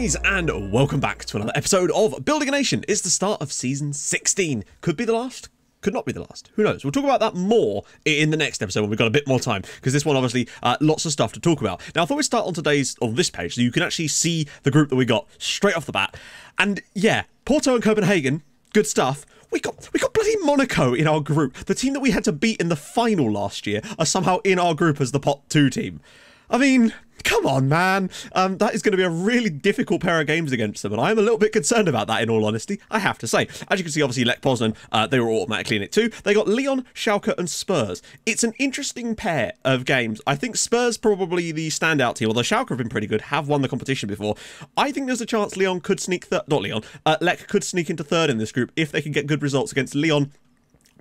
Guys, and welcome back to another episode of Building a Nation. It's the start of season 16. Could be the last, could not be the last. Who knows? We'll talk about that more in the next episode when we've got a bit more time, because this one obviously uh, lots of stuff to talk about. Now I thought we'd start on today's on this page so you can actually see the group that we got straight off the bat. And yeah, Porto and Copenhagen, good stuff. We got we got bloody Monaco in our group. The team that we had to beat in the final last year are somehow in our group as the pot two team. I mean, come on, man. Um, that is going to be a really difficult pair of games against them, and I'm a little bit concerned about that, in all honesty, I have to say. As you can see, obviously, Lech Poznan, uh, they were automatically in it too. They got Lyon, Schalke, and Spurs. It's an interesting pair of games. I think Spurs probably the standout team, although Schalke have been pretty good, have won the competition before. I think there's a chance Lyon could sneak, not Lyon, uh, Lech could sneak into third in this group if they can get good results against Lyon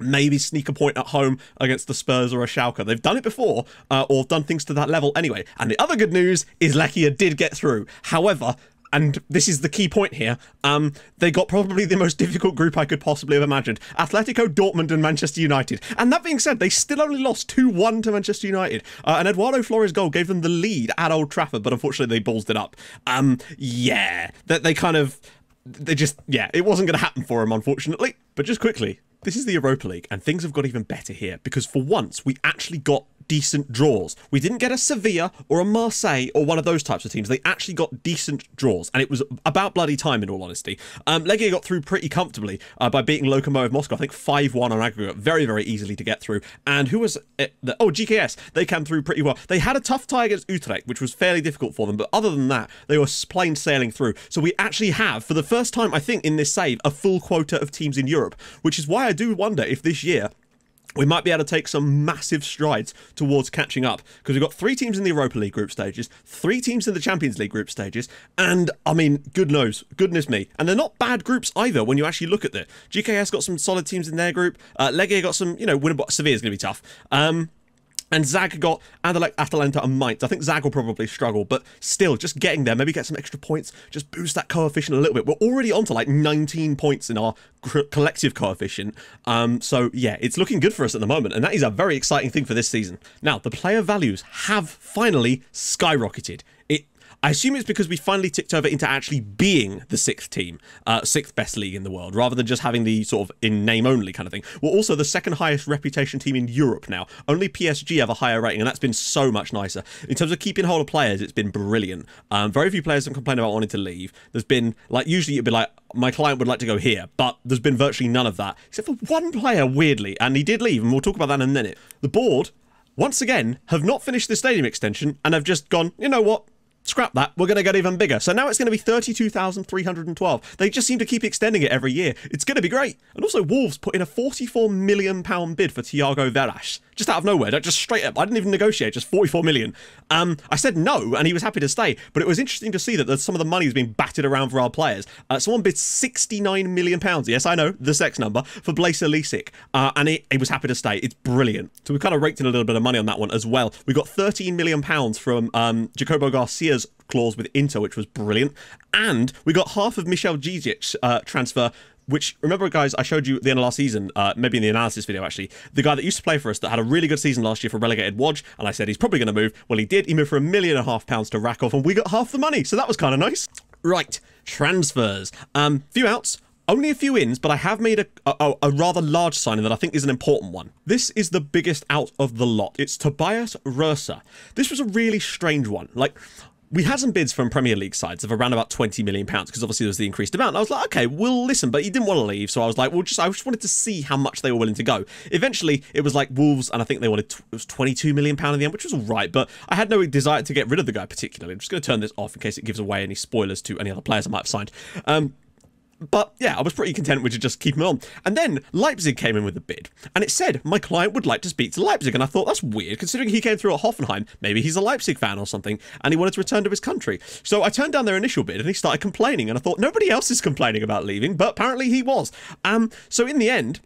maybe sneak a point at home against the Spurs or a Schalke. They've done it before, uh, or done things to that level anyway. And the other good news is Lechia did get through. However, and this is the key point here. Um, they got probably the most difficult group I could possibly have imagined. Atletico, Dortmund, and Manchester United. And that being said, they still only lost 2-1 to Manchester United. Uh, and Eduardo Flores' goal gave them the lead at Old Trafford, but unfortunately they ballsed it up. Um, yeah, that they kind of, they just, yeah, it wasn't going to happen for them, unfortunately. But just quickly, this is the Europa League, and things have got even better here because for once we actually got decent draws. We didn't get a Sevilla or a Marseille or one of those types of teams. They actually got decent draws, and it was about bloody time, in all honesty. Um, Legia got through pretty comfortably uh, by beating Lokomotiv Moscow, I think 5 1 on aggregate, very, very easily to get through. And who was it? Oh, GKS, they came through pretty well. They had a tough tie against Utrecht, which was fairly difficult for them, but other than that, they were plain sailing through. So we actually have, for the first time, I think, in this save, a full quota of teams in Europe, which is why I do wonder if this year we might be able to take some massive strides towards catching up because we've got three teams in the Europa League group stages, three teams in the Champions League group stages, and I mean, good knows, goodness me, and they're not bad groups either when you actually look at it. GKS got some solid teams in their group. Uh, Legia got some, you know, winnable. Sevilla's going to be tough. Um, and Zag got Atalanta and Mainz. I think Zag will probably struggle, but still, just getting there, maybe get some extra points, just boost that coefficient a little bit. We're already on to like 19 points in our collective coefficient. Um, so yeah, it's looking good for us at the moment, and that is a very exciting thing for this season. Now, the player values have finally skyrocketed. I assume it's because we finally ticked over into actually being the sixth team, uh, sixth best league in the world, rather than just having the sort of in name only kind of thing. We're also the second highest reputation team in Europe now. Only PSG have a higher rating, and that's been so much nicer. In terms of keeping hold of players, it's been brilliant. Um, very few players have complained about wanting to leave. There's been, like, usually it'd be like, my client would like to go here, but there's been virtually none of that, except for one player, weirdly, and he did leave, and we'll talk about that in a minute. The board, once again, have not finished the stadium extension and have just gone, you know what? Scrap that, we're going to get even bigger. So now it's going to be 32,312. They just seem to keep extending it every year. It's going to be great. And also Wolves put in a 44 million pound bid for Thiago Veras. Just out of nowhere, just straight up. I didn't even negotiate, just 44 million. Um, I said no, and he was happy to stay. But it was interesting to see that some of the money has been batted around for our players. Uh, someone bid 69 million pounds. Yes, I know the sex number for Blaise Lisic, uh, and he, he was happy to stay. It's brilliant. So we kind of raked in a little bit of money on that one as well. We got 13 million pounds from um, Jacobo Garcia's clause with Inter, which was brilliant. And we got half of Michel Djidjic uh, transfer which remember guys I showed you at the end of last season uh, maybe in the analysis video actually the guy that used to play for us that had a really good season last year for relegated Łódź and I said he's probably going to move well he did he moved for a million and a half pounds to Raków and we got half the money so that was kind of nice right transfers um few outs only a few ins, but I have made a, a, a, rather large signing that I think is an important one. This is the biggest out of the lot. It's Tobias Röser. This was a really strange one. Like, we had some bids from Premier League sides of around about 20 million pounds because obviously there was the increased amount. And I was like, okay, we'll listen, but he didn't want to leave, so I was like, well, just I just wanted to see how much they were willing to go. Eventually, it was like Wolves, and I think they wanted it was 22 million pound in the end, which was all right, but I had no desire to get rid of the guy particularly. I'm just going to turn this off in case it gives away any spoilers to any other players I might have signed. Um, but yeah, I was pretty content with just keeping on. And then Leipzig came in with a bid, and it said my client would like to speak to Leipzig, and I thought that's weird considering he came through at Hoffenheim. Maybe he's a Leipzig fan or something, and he wanted to return to his country. So I turned down their initial bid, and he started complaining, and I thought nobody else is complaining about leaving, but apparently he was. Um, so in the end,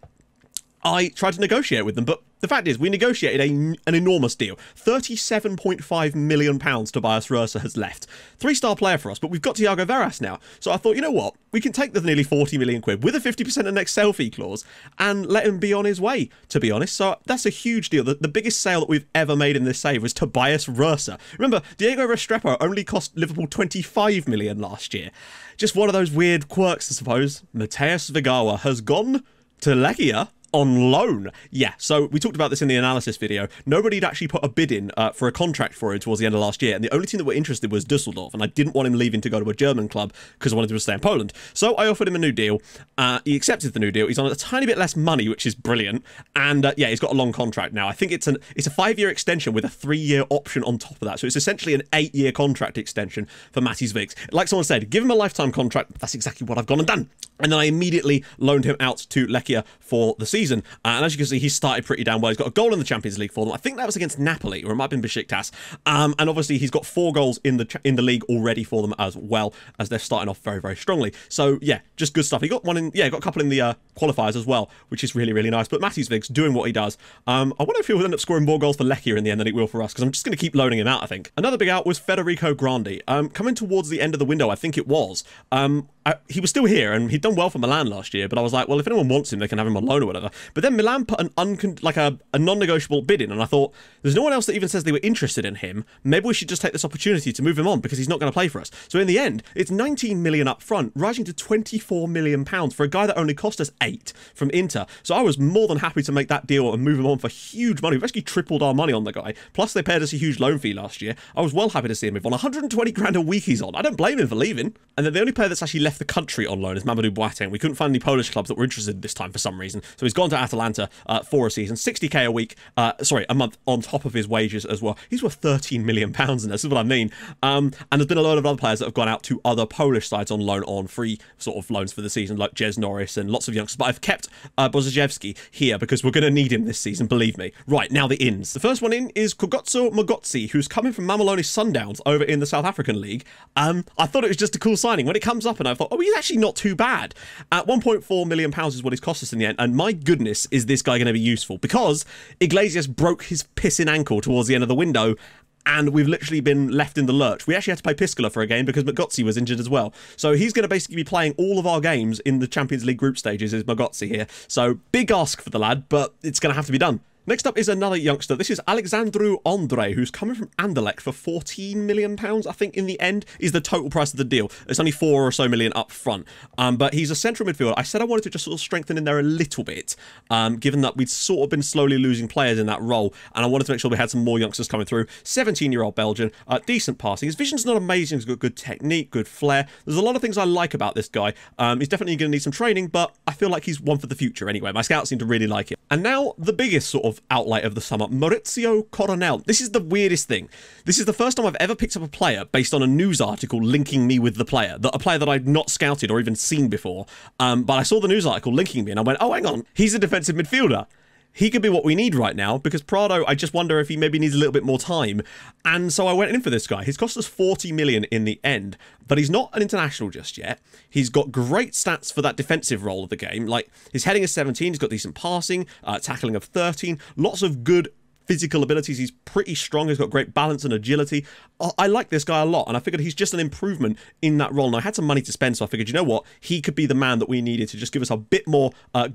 I tried to negotiate with them, but The fact is, we negotiated a, an enormous deal. £37.5 million Tobias Röser has left. Three star player for us, but we've got Tiago Veras now. So I thought, you know what? We can take the nearly 40 million quid with a 50% of next sale fee clause and let him be on his way, to be honest. So that's a huge deal. The, the biggest sale that we've ever made in this save was Tobias Röser. Remember, Diego Restrepo only cost Liverpool 25 million last year. Just one of those weird quirks, I suppose. Matheus Vigawa has gone to Lechia on loan. Yeah, so we talked about this in the analysis video. Nobody had actually put a bid in uh, for a contract for him towards the end of last year, and the only team that were interested was Dusseldorf, and I didn't want him leaving to go to a German club because I wanted him to stay in Poland. So I offered him a new deal. Uh, he accepted the new deal. He's on a tiny bit less money, which is brilliant, and uh, yeah, he's got a long contract now. I think it's an it's a five year extension with a three year option on top of that. So it's essentially an eight year contract extension for Matthijs Vigs. Like someone said, give him a lifetime contract. That's exactly what I've gone and done. And then I immediately loaned him out to Lechia for the season. Uh, and as you can see, he started pretty damn well. He's got a goal in the Champions League for them. I think that was against Napoli, or it might have been Besiktas. Um, and obviously, he's got four goals in the in the league already for them as well, as they're starting off very, very strongly. So yeah, just good stuff. He got one in, yeah, got a couple in the uh, qualifiers as well, which is really, really nice. But Matthijs Vigs doing what he does. Um, I wonder if he'll end up scoring more goals for Lechia in the end than it will for us, because I'm just going to keep loaning him out, I think. Another big out was Federico Grandi. Um, coming towards the end of the window, I think it was. Um, I, he was still here, and he'd done well for Milan last year, but I was like, well, if anyone wants him, they can have him on loan or whatever. But then Milan put an uncon- like a, a non-negotiable bid in, and I thought, there's no one else that even says they were interested in him. Maybe we should just take this opportunity to move him on because he's not going to play for us. So in the end, it's 19 million up front, rising to 24 million pounds for a guy that only cost us eight from Inter. So I was more than happy to make that deal and move him on for huge money. We've actually tripled our money on the guy. Plus, they paid us a huge loan fee last year. I was well happy to see him move on. 120 grand a week he's on. I don't blame him for leaving. And then the only player that's actually left the country on loan is Mamadou Boateng. We couldn't find any Polish clubs that were interested this time for some reason. So he's gone to Atalanta uh, for a season, 60k a week, uh, sorry, a month on top of his wages as well. He's worth 13 million pounds in this, is what I mean. Um, and there's been a lot of other players that have gone out to other Polish sides on loan on free sort of loans for the season, like Jez Norris and lots of youngsters. But I've kept uh, here because we're going to need him this season, believe me. Right, now the ins. The first one in is Kogotso Mogotsi, who's coming from Mamelodi Sundowns over in the South African League. Um, I thought it was just a cool signing. When it comes up and I thought, oh, he's actually not too bad. At 1.4 million pounds is what he's cost us in the end. And my goodness, is this guy going to be useful? Because Iglesias broke his pissing ankle towards the end of the window and we've literally been left in the lurch. We actually had to play Piscola for a game because Mogotsi was injured as well. So he's going to basically be playing all of our games in the Champions League group stages is Mogotsi here. So big ask for the lad, but it's going to have to be done. Next up is another youngster. This is Alexandru Andre, who's coming from Anderlecht for 14 million pounds. I think in the end is the total price of the deal. It's only four or so million up front, um, but he's a central midfielder. I said I wanted to just sort of strengthen in there a little bit, um, given that we'd sort of been slowly losing players in that role, and I wanted to make sure we had some more youngsters coming through. 17-year-old Belgian, uh, decent passing. His vision's not amazing. He's got good technique, good flair. There's a lot of things I like about this guy. Um, he's definitely going to need some training, but I feel like he's one for the future anyway. My scouts seem to really like it. And now the biggest sort of of outlet of the summer, Maurizio Coronel. This is the weirdest thing. This is the first time I've ever picked up a player based on a news article linking me with the player, that a player that I'd not scouted or even seen before. Um, but I saw the news article linking me and I went, oh, hang on, he's a defensive midfielder he could be what we need right now because Prado, I just wonder if he maybe needs a little bit more time. And so I went in for this guy. He's cost us 40 million in the end, but he's not an international just yet. He's got great stats for that defensive role of the game. Like his heading is 17, he's got decent passing, uh, tackling of 13, lots of good physical abilities. He's pretty strong. He's got great balance and agility. I like this guy a lot, and I figured he's just an improvement in that role. And I had some money to spend, so I figured, you know what, he could be the man that we needed to just give us a bit more uh,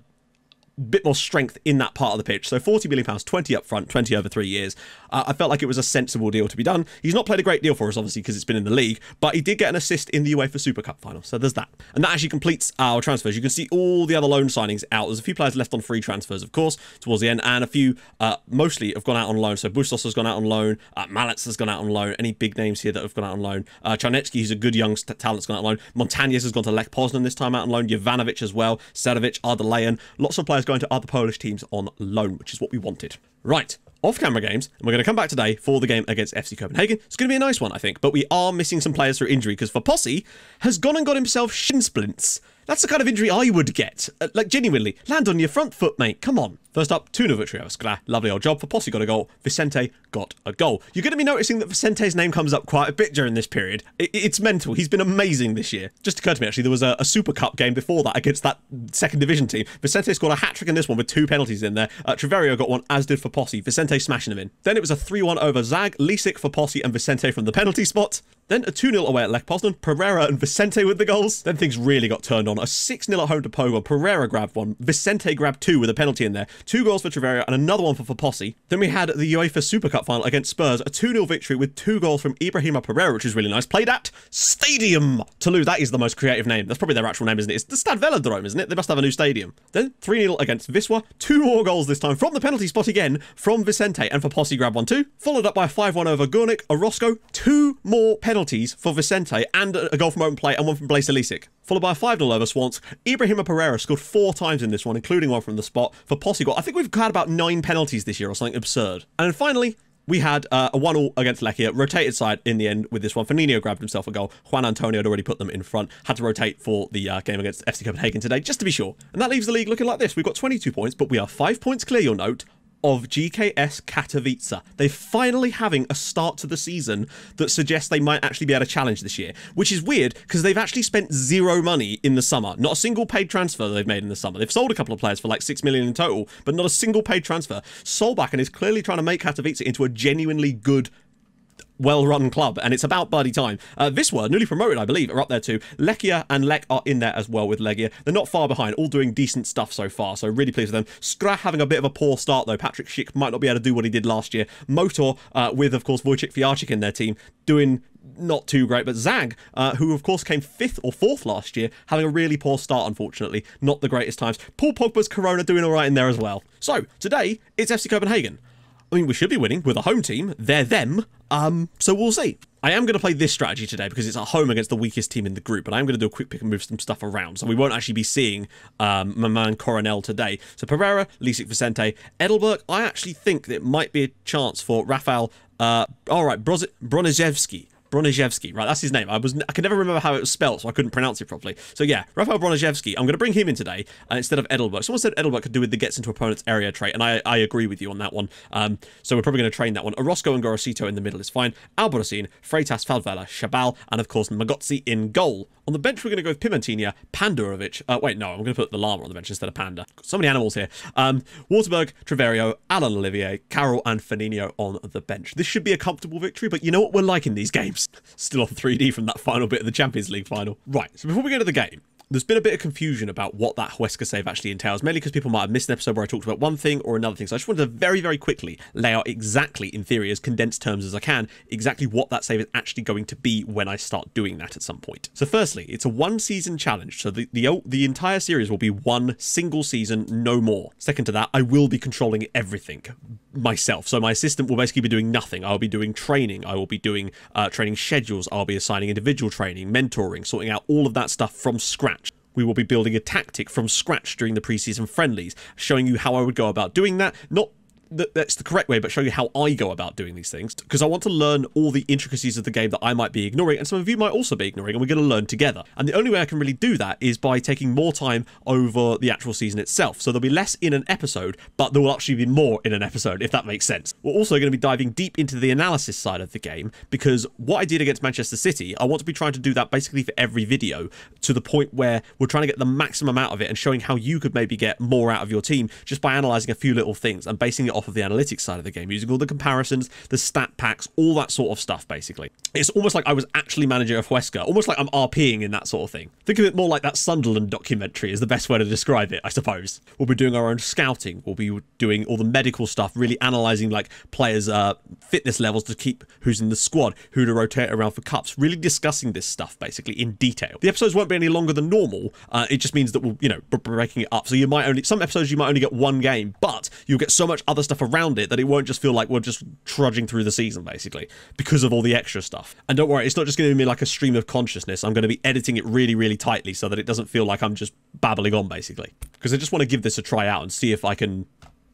bit more strength in that part of the pitch. So 40 million pounds, 20 up front, 20 over three years. Uh, I felt like it was a sensible deal to be done. He's not played a great deal for us, obviously, because it's been in the league, but he did get an assist in the UEFA Super Cup final. So there's that. And that actually completes our transfers. You can see all the other loan signings out. There's a few players left on free transfers, of course, towards the end, and a few uh, mostly have gone out on loan. So Bustos has gone out on loan, uh, has gone out on loan. Any big names here that have gone out on loan? Uh, Charnetsky, who's a good young talent, has gone out on loan. Montañez has gone to Lech Poznan this time out on loan. Jovanovic as well. Serovic, Ardeleyan. Lots of players going to other Polish teams on loan, which is what we wanted. Right, off-camera games, and we're going to come back today for the game against FC Copenhagen. It's going to be a nice one, I think, but we are missing some players through injury because Foposi has gone and got himself shin splints. That's the kind of injury I would get. Uh, like, genuinely, land on your front foot, mate. Come on. First up, 2 0 victory over Skra. Lovely old job. For Posse got a goal. Vicente got a goal. You're going to be noticing that Vicente's name comes up quite a bit during this period. It, it's mental. He's been amazing this year. Just occurred to me, actually, there was a, a, Super Cup game before that against that second division team. Vicente scored a hat trick in this one with two penalties in there. Uh, Triverio got one, as did for Posse. Vicente smashing him in. Then it was a 3 1 over Zag, Lisic for Posse, and Vicente from the penalty spot. Then a 2 0 away at Lech Poznan. Pereira and Vicente with the goals. Then things really got turned on. A 6 0 at home to Pogo, Pereira grabbed one. Vicente grabbed two with a penalty in there. Two goals for Triverio and another one for, for. Then we had the UEFA Super Cup final against Spurs. A 2 0 victory with two goals from Ibrahima Pereira, which is really nice. Played at Stadium Toulouse. That is the most creative name. That's probably their actual name, isn't it? It's the Stade Velodrome, isn't it? They must have a new stadium. Then 3 0 against Wisła. Two more goals this time from the penalty spot again from Vicente. And for grab one too. Followed up by a 5 1 over Górnik. Orozco. Two more penalties for Vicente and a goal from open play and one from Blaise Lisic. Followed by a 5 0 over Swans. Ibrahima Pereira scored four times in this one, including one from the spot for Posse goal. I think we've had about nine penalties this year or something absurd. And then finally, we had uh, a 1-0 against Lechia, rotated side in the end with this one. Fernino grabbed himself a goal. Juan Antonio had already put them in front. Had to rotate for the uh, game against FC Copenhagen today, just to be sure. And that leaves the league looking like this. We've got 22 points, but we are five points clear, you'll note, of GKS Katowice. They're finally having a start to the season that suggests they might actually be able to challenge this year, which is weird because they've actually spent zero money in the summer. Not a single paid transfer they've made in the summer. They've sold a couple of players for like six million in total, but not a single paid transfer. Solbakken is clearly trying to make Katowice into a genuinely good well-run club, and it's about bloody time. Uh, Wisła, newly promoted, I believe, are up there too. Lechia and Lech are in there as well with Legia. They're not far behind, all doing decent stuff so far, so really pleased with them. Skra having a bit of a poor start, though. Patrick Schick might not be able to do what he did last year. Motor, uh, with, of course, Wojciech Fiarczyk in their team, doing not too great, but Zag, uh, who of course came fifth or fourth last year, having a really poor start, unfortunately. Not the greatest times. Paul Pogba's Korona doing all right in there as well. So, today, it's FC Copenhagen. I mean, we should be winning with a home team. They're them. Um, so we'll see. I am going to play this strategy today because it's at home against the weakest team in the group, and I'm going to do a quick pick and move some stuff around. So we won't actually be seeing um, my man Coronel today. So Pereira, Lisic Vicente, Edelberg. I actually think that it might be a chance for Rafael. Uh, all right, Broz- Broniszewski, right? That's his name. I was I can never remember how it was spelled, so I couldn't pronounce it properly. So yeah, Rafael Broniszewski. I'm going to bring him in today uh, instead of Edelberg. Someone said Edelberg could do with the gets into opponent's area trait, and I, I agree with you on that one. Um, so we're probably going to train that one. Orozco and Gorosito in the middle is fine. Albarracin, Freitas, Falvela, Shabal, and of course Mogotsi in goal. On the bench, we're going to go with Pimentina, Pandurovic. Uh, wait, no, I'm going to put the llama on the bench instead of Panda. So many animals here. Um, Waterberg, Triverio, Alan Olivier, Carroll, and Fernino on the bench. This should be a comfortable victory, but you know what we're like in these games? Still on 3D from that final bit of the Champions League final. Right, so before we go to the game, there's been a bit of confusion about what that Huesca save actually entails, mainly because people might have missed an episode where I talked about one thing or another thing. So I just wanted to very, very quickly lay out exactly, in theory, as condensed terms as I can, exactly what that save is actually going to be when I start doing that at some point. So firstly, it's a one season challenge. So the, the, the entire series will be one single season, no more. Second to that, I will be controlling everything myself. So my assistant will basically be doing nothing. I'll be doing training. I will be doing uh, training schedules. I'll be assigning individual training, mentoring, sorting out all of that stuff from scratch. We will be building a tactic from scratch during the preseason friendlies, showing you how I would go about doing that, not that that's the correct way, but show you how I go about doing these things. Because I want to learn all the intricacies of the game that I might be ignoring, and some of you might also be ignoring, and we're going to learn together. And the only way I can really do that is by taking more time over the actual season itself. So there'll be less in an episode, but there will actually be more in an episode, if that makes sense. We're also going to be diving deep into the analysis side of the game, because what I did against Manchester City, I want to be trying to do that basically for every video, to the point where we're trying to get the maximum out of it and showing how you could maybe get more out of your team just by analysing a few little things and basing it off of the analytics side of the game, using all the comparisons, the stat packs, all that sort of stuff, basically. It's almost like I was actually manager of Huesca, almost like I'm RPing in that sort of thing. Think of it more like that Sunderland documentary is the best way to describe it, I suppose. We'll be doing our own scouting, we'll be doing all the medical stuff, really analysing like players' uh, fitness levels to keep who's in the squad, who to rotate around for cups, really discussing this stuff basically in detail. The episodes won't be any longer than normal, uh, it just means that we'll, you know, breaking it up. So you might only, some episodes you might only get one game, but you'll get so much other stuff around it that it won't just feel like we're just trudging through the season basically because of all the extra stuff. And don't worry, it's not just going to be like a stream of consciousness. I'm going to be editing it really, really tightly so that it doesn't feel like I'm just babbling on basically. Because I just want to give this a try out and see if I can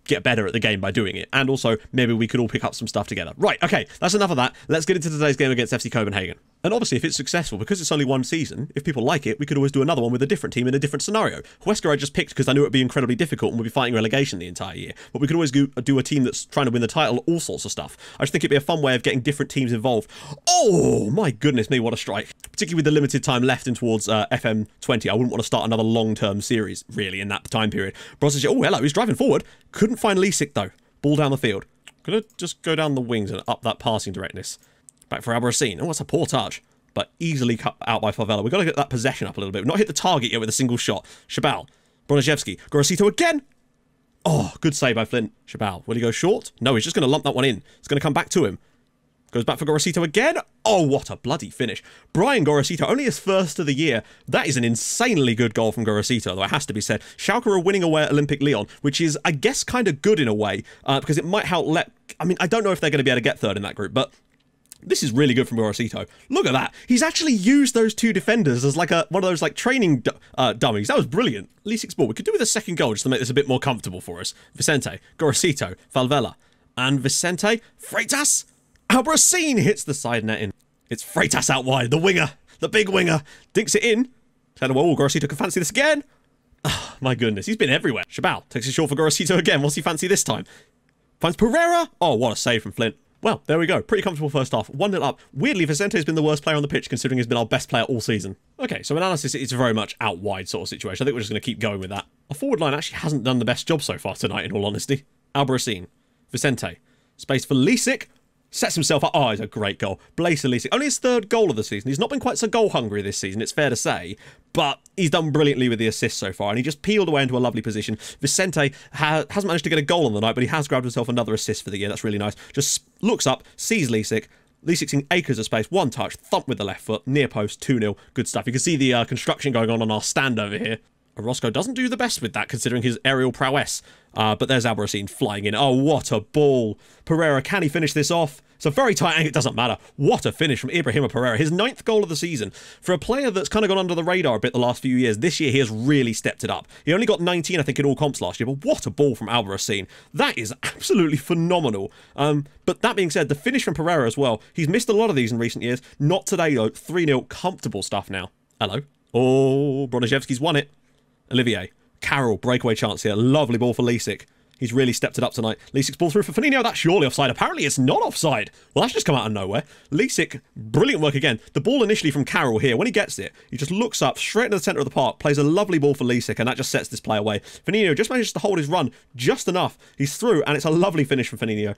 get better at the game by doing it. And also, maybe we could all pick up some stuff together. Right, okay, that's enough of that. Let's get into today's game against FC Copenhagen. And obviously, if it's successful, because it's only one season, if people like it, we could always do another one with a different team in a different scenario. Huesca I just picked because I knew it would be incredibly difficult and we'd be fighting relegation the entire year. But we could always do, a team that's trying to win the title, all sorts of stuff. I just think it'd be a fun way of getting different teams involved. Oh, my goodness me, what a strike. Particularly with the limited time left in towards uh, FM20, I wouldn't want to start another long-term series, really, in that time period. Brozic, oh, hello, he's driving forward. Couldn't find Lisic, though. Ball down the field. Gonna just go down the wings and up that passing directness. Back for Albarracin. Oh, that's a poor touch but easily cut out by Favela. We've got to get that possession up a little bit. We've not hit the target yet with a single shot. Shabal. Broniszewski. Gorosito again. Oh, good save by Flint. Shabal. Will he go short? No, he's just going to lump that one in. It's going to come back to him. Goes back for Gorosito again. Oh, what a bloody finish. Brian Gorosito, only his first of the year. That is an insanely good goal from Gorosito, though it has to be said. Schalke are winning away at Olympique Lyon, which is, I guess, kind of good in a way, uh, because it might help let... I mean, I don't know if they're going to be able to get third in that group, but this is really good from Gorosito. Look at that. He's actually used those two defenders as like a one of those like training uh, dummies. That was brilliant. At least ball. We could do with a second goal just to make this a bit more comfortable for us. Vicente, Gorosito, Falvella, and Vicente, Freitas. Albarracin hits the side net in. It's Freitas out wide, the winger, the big winger. Dinks it in. Said, oh, Gorosito can fancy this again. Oh, my goodness, he's been everywhere. Shabal takes it short for Gorosito again. What's he fancy this time? Finds Pereira. Oh, what a save from Flint. Well, there we go. Pretty comfortable first half. 1 0 up. Weirdly, Vicente has been the worst player on the pitch considering he's been our best player all season. Okay, so analysis is very much out wide sort of situation. I think we're just going to keep going with that. Our forward line actually hasn't done the best job so far tonight, in all honesty. Albarracin. Vicente. Space for Lisic. Sets himself up. Oh, it's a great goal. Blaise Lisic. Only his third goal of the season. He's not been quite so goal hungry this season, it's fair to say. But he's done brilliantly with the assist so far. And he just peeled away into a lovely position. Vicente ha hasn't managed to get a goal on the night, but he has grabbed himself another assist for the year. That's really nice. Just looks up, sees Lisic. Lisic's in acres of space. One touch, thump with the left foot, near post, 2-0. Good stuff. You can see the uh, construction going on on our stand over here. Orozco doesn't do the best with that considering his aerial prowess. Uh, but there's Albarracin flying in. Oh, what a ball. Pereira, can he finish this off? It's a very tight angle. It doesn't matter. What a finish from Ibrahima Pereira. His ninth goal of the season. For a player that's kind of gone under the radar a bit the last few years, this year he has really stepped it up. He only got 19, I think, in all comps last year, but what a ball from Albarracin. That is absolutely phenomenal. Um, but that being said, the finish from Pereira as well. He's missed a lot of these in recent years. Not today, though. 3-0, comfortable stuff now. Hello. Oh, Broniszewski's won it. Olivier. Carroll, breakaway chance here. Lovely ball for Lisic. He's really stepped it up tonight. Lisic's ball through for Fanino. That's surely offside. Apparently it's not offside. Well, that's just come out of nowhere. Lisic, brilliant work again. The ball initially from Carroll here. When he gets it, he just looks up straight into the centre of the park, plays a lovely ball for Lisic, and that just sets this play away. Fanino just manages to hold his run just enough. He's through, and it's a lovely finish from Fanino.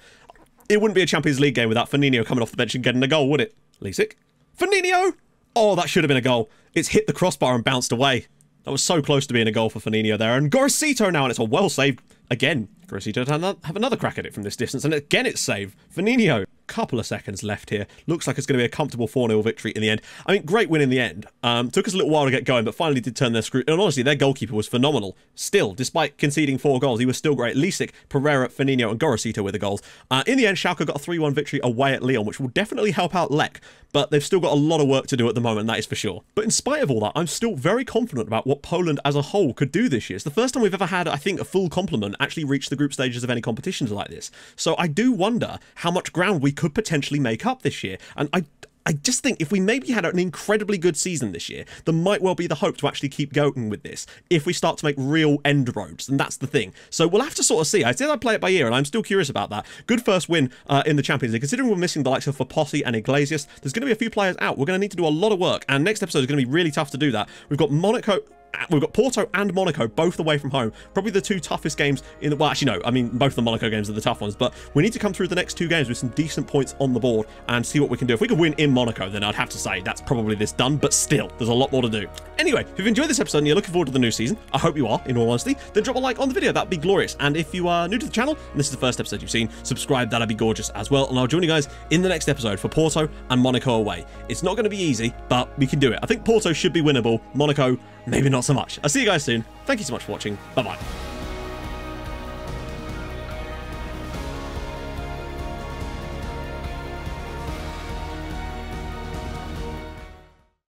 It wouldn't be a Champions League game without Fanino coming off the bench and getting a goal, would it? Lisic? Fanino! Oh, that should have been a goal. It's hit the crossbar and bounced away. That was so close to being a goal for Fanino there. And Gorosito now, and it's a well saved again. Gorosito have another crack at it from this distance, and again it's saved. Fanino couple of seconds left here. Looks like it's going to be a comfortable 4-0 victory in the end. I mean, great win in the end. Um, took us a little while to get going, but finally did turn their screw. And honestly, their goalkeeper was phenomenal. Still, despite conceding four goals, he was still great. Lisic, Pereira, Fanino, and Gorosito with the goals. Uh, in the end, Schalke got a 3-1 victory away at Lyon, which will definitely help out Lech, but they've still got a lot of work to do at the moment, that is for sure. But in spite of all that, I'm still very confident about what Poland as a whole could do this year. It's the first time we've ever had, I think, a full complement actually reach the group stages of any competitions like this. So I do wonder how much ground we could potentially make up this year. And I I just think if we maybe had an incredibly good season this year, there might well be the hope to actually keep going with this if we start to make real end roads, and that's the thing. So we'll have to sort of see. I said I'd play it by ear, and I'm still curious about that. Good first win uh, in the Champions League. Considering we're missing the likes of Fopossi and Iglesias, there's going to be a few players out. We're going to need to do a lot of work, and next episode is going to be really tough to do that. We've got Monaco Uh, we've got Porto and Monaco both away from home. Probably the two toughest games in the well, actually no, I mean both the Monaco games are the tough ones, but we need to come through the next two games with some decent points on the board and see what we can do. If we could win in Monaco, then I'd have to say that's probably this done, but still, there's a lot more to do. Anyway, if you've enjoyed this episode and you're looking forward to the new season, I hope you are, in all honesty, then drop a like on the video, that'd be glorious. And if you are new to the channel and this is the first episode you've seen, subscribe, that'd be gorgeous as well. And I'll join you guys in the next episode for Porto and Monaco away. It's not going to be easy, but we can do it. I think Porto should be winnable. Monaco, maybe not so much. I'll see you guys soon. Thank you so much for watching. Bye-bye.